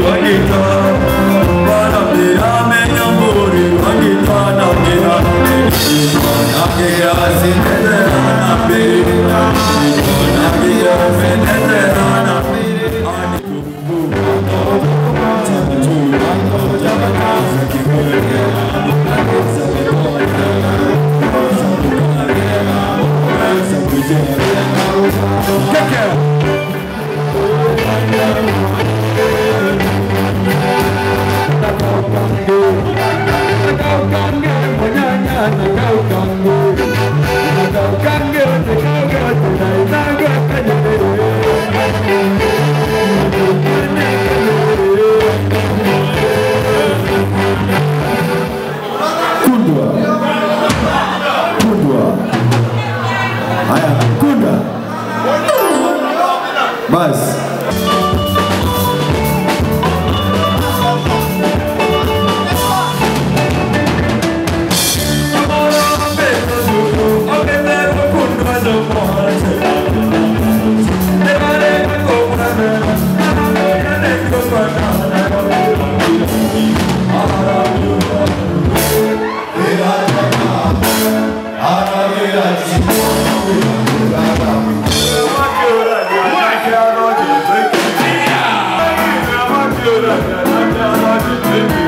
Bonito. Take. Hallelujah.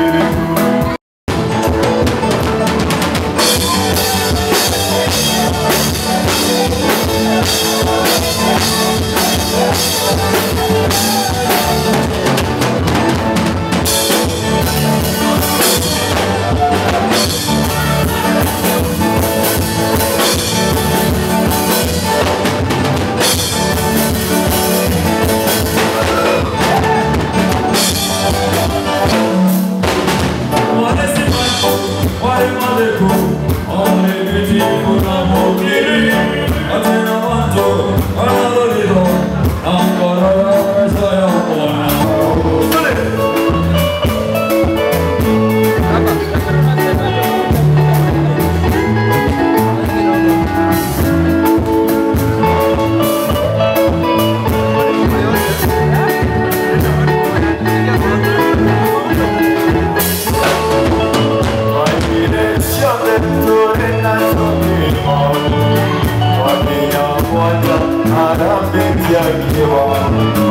Vay Maliko, Alevi Tifuna Mogi i me a wonder, and I'm big young you are.